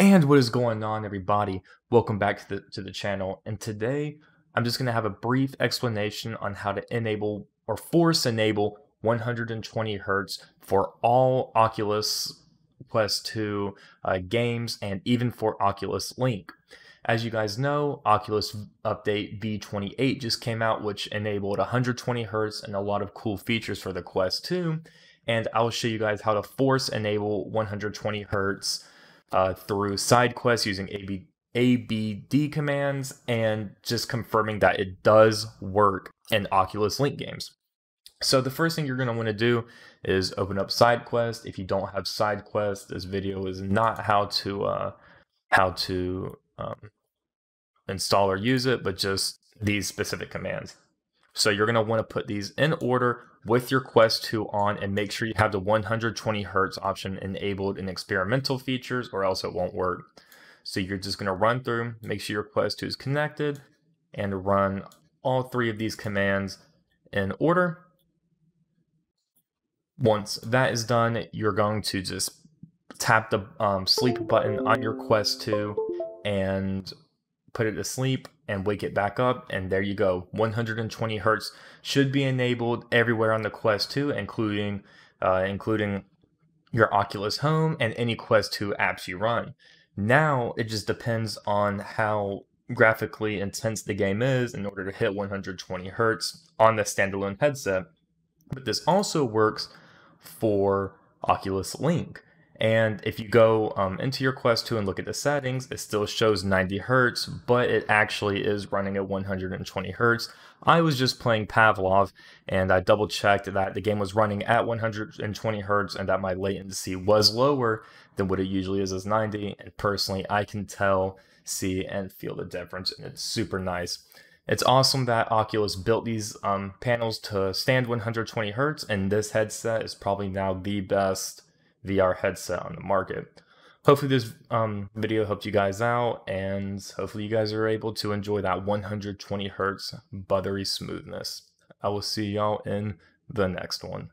And what is going on, everybody? Welcome back to the to the channel. And today, I'm just going to have a brief explanation on how to enable or force enable 120 hertz for all Oculus Quest 2 uh, games and even for Oculus Link. As you guys know, Oculus Update V28 just came out, which enabled 120 hertz and a lot of cool features for the Quest 2. And I'll show you guys how to force enable 120 hertz uh, through SideQuests using AB, ABD commands and just confirming that it does work in Oculus Link games. So the first thing you're going to want to do is open up SideQuest. If you don't have SideQuest, this video is not how to uh, how to um, install or use it, but just these specific commands. So you're going to want to put these in order with your Quest 2 on and make sure you have the 120 hertz option enabled in experimental features or else it won't work. So you're just going to run through, make sure your Quest 2 is connected and run all three of these commands in order. Once that is done, you're going to just tap the um, sleep button on your Quest 2 and put it to sleep and wake it back up and there you go. 120 hertz should be enabled everywhere on the quest 2 including uh, including your oculus home and any quest 2 apps you run. Now it just depends on how graphically intense the game is in order to hit 120 hertz on the standalone headset but this also works for oculus link and if you go um, into your Quest 2 and look at the settings, it still shows 90 hertz, but it actually is running at 120 hertz. I was just playing Pavlov and I double checked that the game was running at 120 hertz and that my latency was lower than what it usually is as 90. And personally, I can tell, see, and feel the difference, and it's super nice. It's awesome that Oculus built these um, panels to stand 120 hertz, and this headset is probably now the best VR headset on the market. Hopefully this um, video helped you guys out and hopefully you guys are able to enjoy that 120 hertz buttery smoothness. I will see y'all in the next one.